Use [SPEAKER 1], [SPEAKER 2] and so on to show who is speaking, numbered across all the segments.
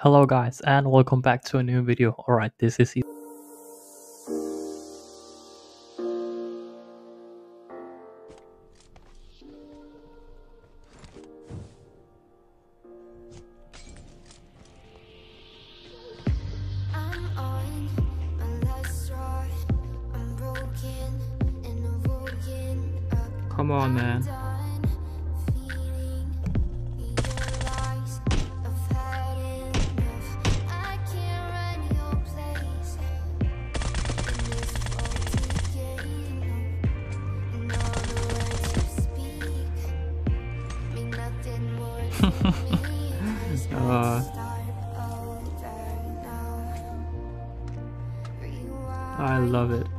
[SPEAKER 1] Hello guys and welcome back to a new video. Alright, this is Come on man. uh, I love it.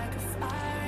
[SPEAKER 2] like a fire.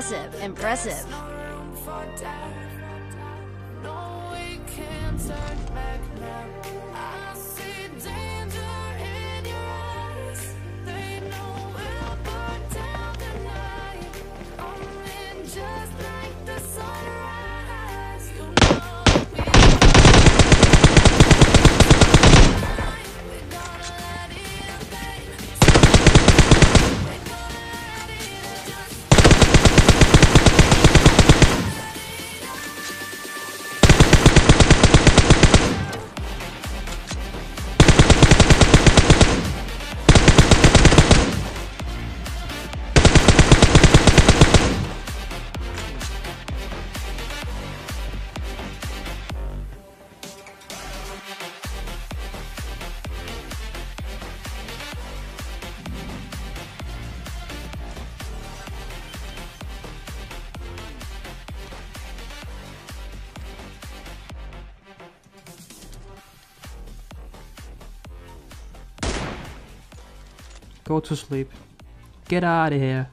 [SPEAKER 3] Impressive, impressive. Go to sleep. Get out of here.